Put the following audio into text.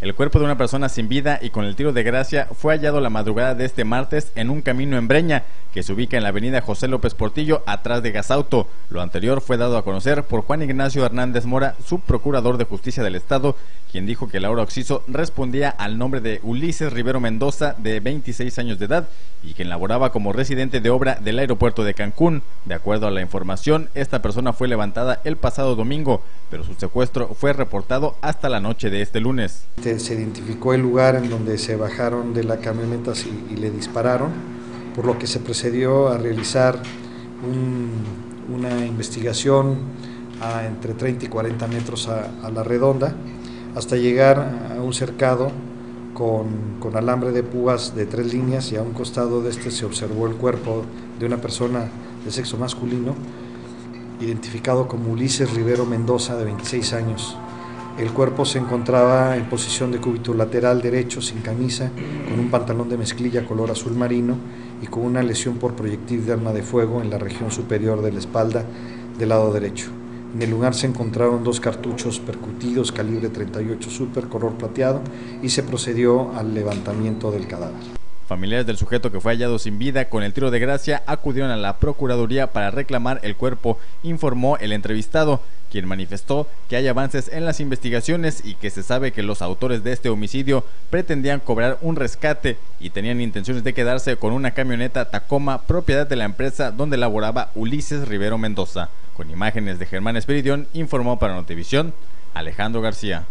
El cuerpo de una persona sin vida y con el tiro de gracia fue hallado la madrugada de este martes en un camino en Breña, que se ubica en la avenida José López Portillo, atrás de Gasauto. Lo anterior fue dado a conocer por Juan Ignacio Hernández Mora, subprocurador de justicia del Estado, quien dijo que Laura Oxiso respondía al nombre de Ulises Rivero Mendoza, de 26 años de edad, y quien laboraba como residente de obra del aeropuerto de Cancún. De acuerdo a la información, esta persona fue levantada el pasado domingo, pero su secuestro fue reportado hasta la noche de este lunes se identificó el lugar en donde se bajaron de la camioneta y, le dispararon, por lo que se procedió a realizar una investigación a entre 30 y 40 metros a, la redonda, hasta llegar a un cercado con, con, alambre de púas de tres líneas y a un costado de este se observó el cuerpo de una persona de sexo masculino, identificado como Ulises Rivero Mendoza, de 26 años. El cuerpo se encontraba en posición de cúbito lateral derecho, sin camisa, con un pantalón de mezclilla color azul marino y con una lesión por proyectil de arma de fuego en la región superior de la espalda del lado derecho. En el lugar se encontraron dos cartuchos percutidos calibre 38 super color plateado y se procedió al levantamiento del cadáver. Familiares del sujeto que fue hallado sin vida con el tiro de gracia acudieron a la Procuraduría para reclamar el cuerpo, informó el entrevistado, quien manifestó que hay avances en las investigaciones y que se sabe que los autores de este homicidio pretendían cobrar un rescate y tenían intenciones de quedarse con una camioneta Tacoma propiedad de la empresa donde laboraba Ulises Rivero Mendoza. Con imágenes de Germán Espiridión, informó para Notivisión Alejandro García.